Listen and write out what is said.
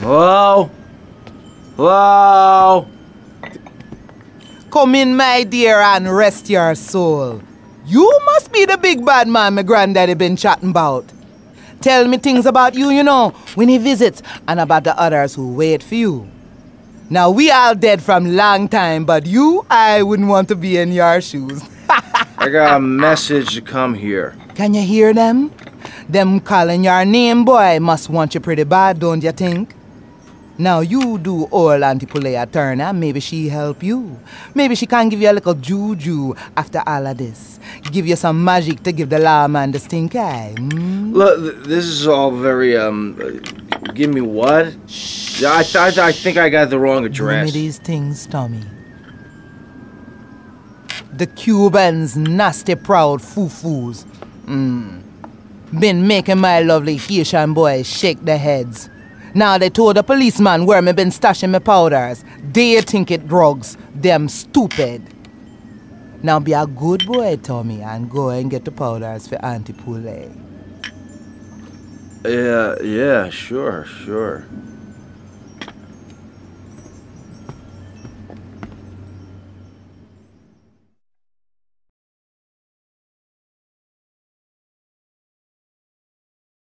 Hello? Hello? Come in, my dear, and rest your soul. You must be the big bad man my granddaddy been chatting about. Tell me things about you, you know, when he visits, and about the others who wait for you. Now, we all dead from long time, but you, I wouldn't want to be in your shoes. I got a message to come here. Can you hear them? Them calling your name, boy, must want you pretty bad, don't you think? Now you do all Auntie Poulet Turner, maybe she help you. Maybe she can give you a little juju after all of this. Give you some magic to give the lawman the stink eye. hmm? Look, this is all very, um. uh, Give me what? I, I, I think I got the wrong address. Give me these things, Tommy. The Cubans, nasty proud foo-foos. Mm. Been making my lovely Haitian boys shake their heads. Now they told the policeman where me been stashing my powders. They think it drugs. Them stupid. Now be a good boy, Tommy, and go and get the powders for Auntie Poulet. Yeah, yeah, sure, sure.